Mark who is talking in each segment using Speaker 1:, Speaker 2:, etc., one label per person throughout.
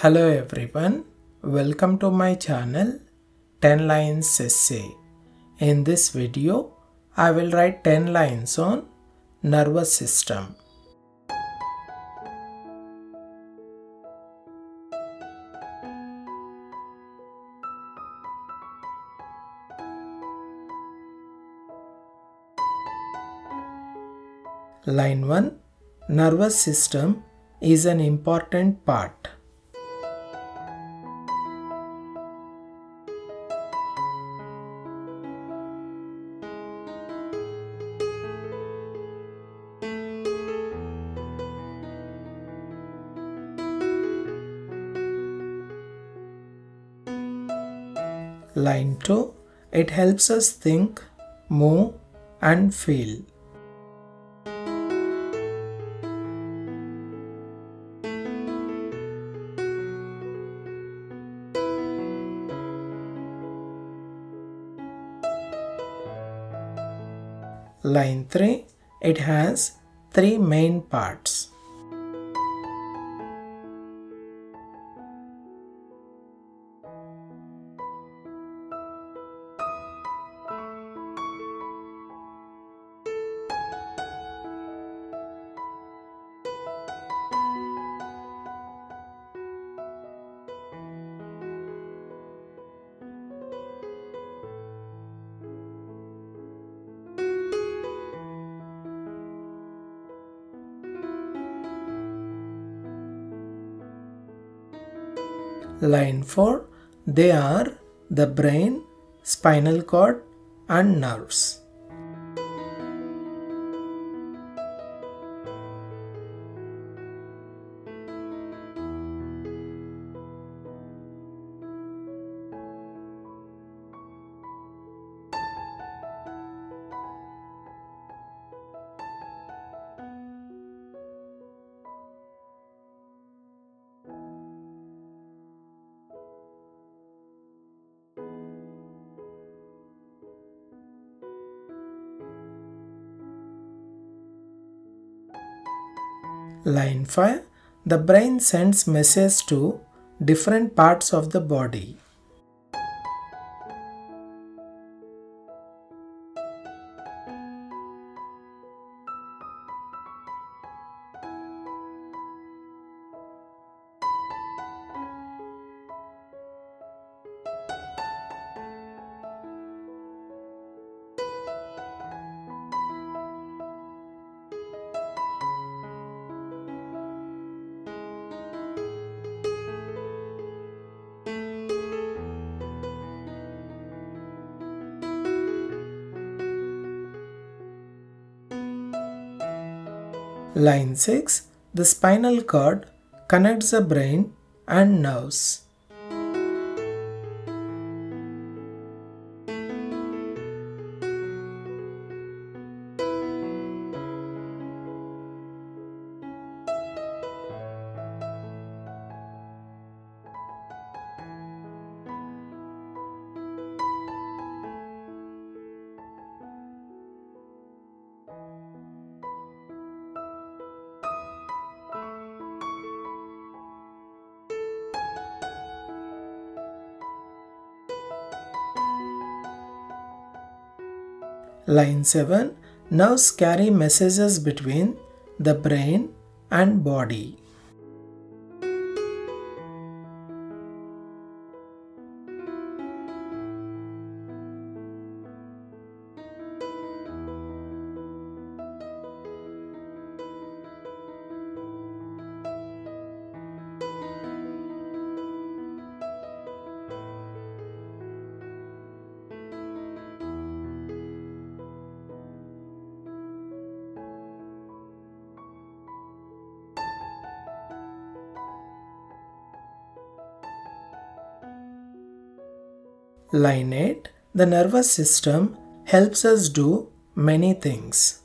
Speaker 1: Hello everyone, welcome to my channel 10 lines essay. In this video, I will write 10 lines on nervous system. Line 1 Nervous system is an important part. Line 2 It helps us think, move, and feel. Line 3 It has three main parts. Line 4 They are the brain, spinal cord, and nerves. Line 5 The brain sends messages to different parts of the body. Line 6 The spinal cord connects the brain and nerves. Line 7 Nerves carry messages between the brain and body. Line 8 The nervous system helps us do many things.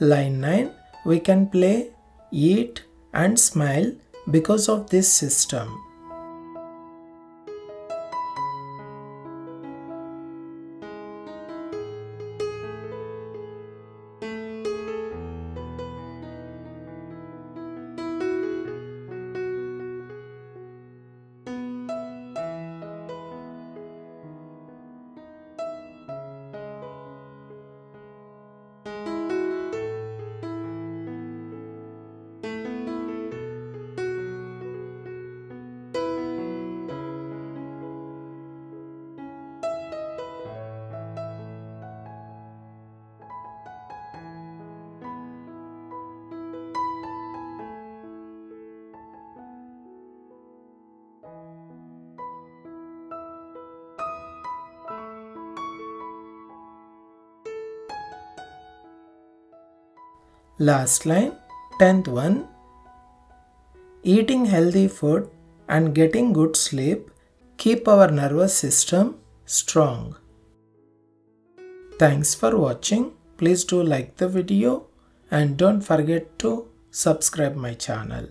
Speaker 1: Line 9 we can play, eat and smile because of this system. Last line, 10th one. Eating healthy food and getting good sleep keep our nervous system strong. Thanks for watching. Please do like the video and don't forget to subscribe my channel.